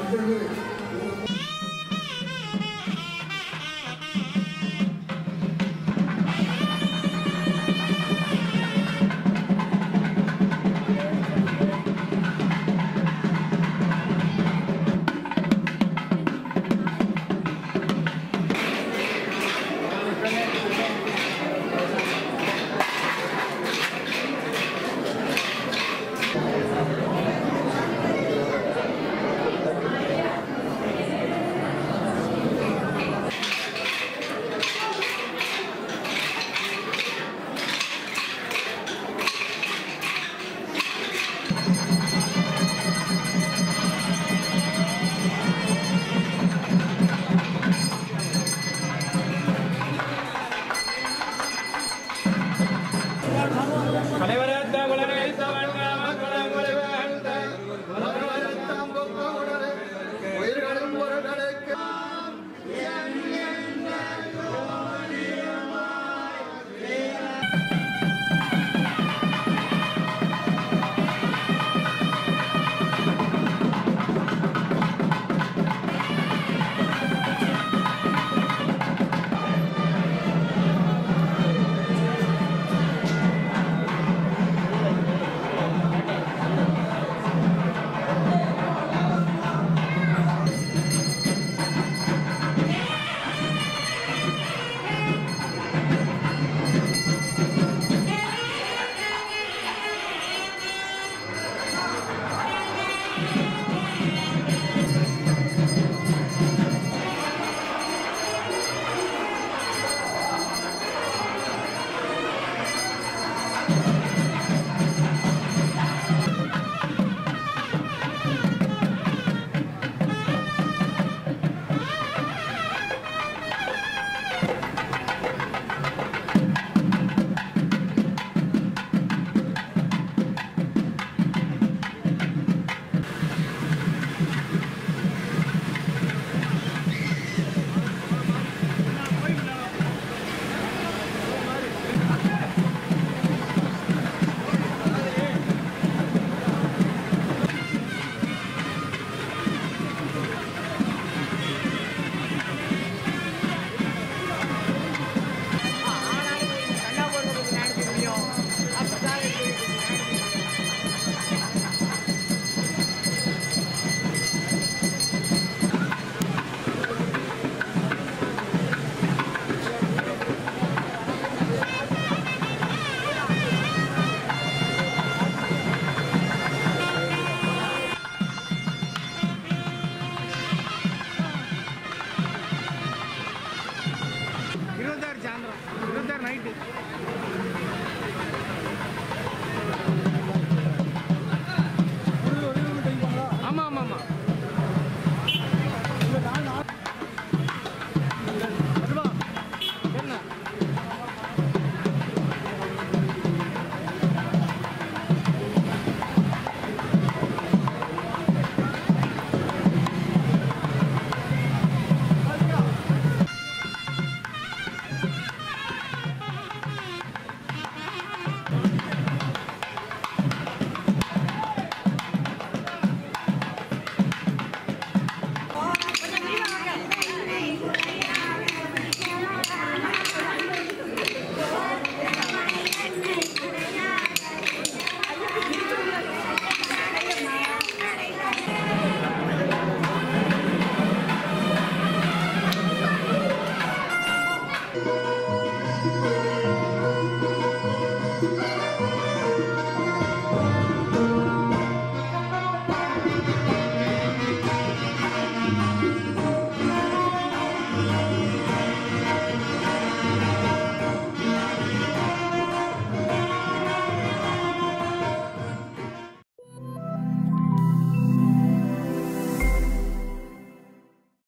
Tá Obrigado.